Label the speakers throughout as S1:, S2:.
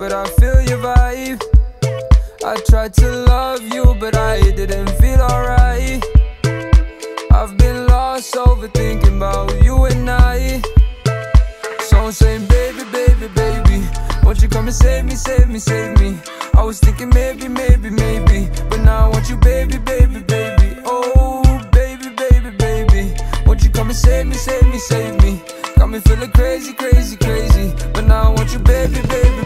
S1: but I feel your vibe. I tried to love you, but I didn't and save me, save me, save me? I was thinking maybe, maybe, maybe, but now I want you, baby, baby, baby. Oh, baby, baby, baby, won't you come and save me, save me, save me? Got me feeling crazy, crazy, crazy, but now I want you, baby, baby.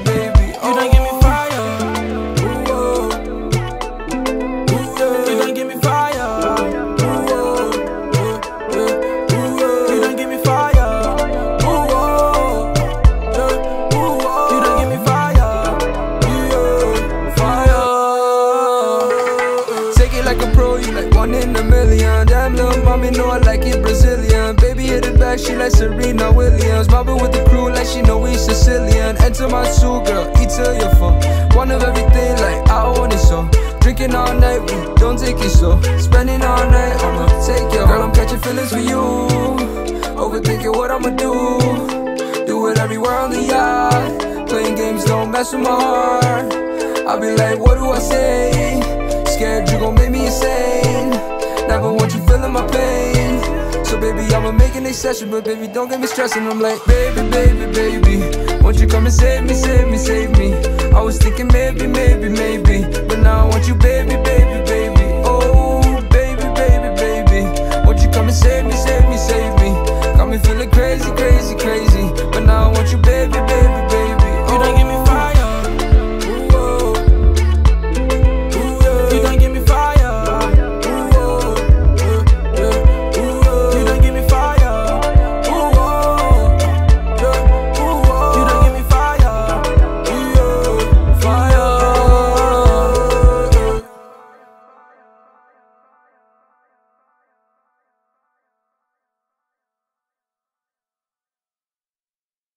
S1: Like a pro, you like one in a million. Damn, little mommy know I like it Brazilian. Baby hit it back, she like Serena Williams. Mobbing with the crew like she know we Sicilian. Enter my two girl, Italia for one of everything like I own it so. Drinking all night, we don't take it so. Spending all night, I'ma take your girl. I'm catching feelings for you. Overthinking what I'ma do. Do it everywhere on the yacht. Playing games don't mess with my heart. I be like, what do I say? Make an exception, but baby, don't get me stressing. I'm like, baby, baby, baby, won't you come and save me, save me, save me? I was thinking maybe, maybe,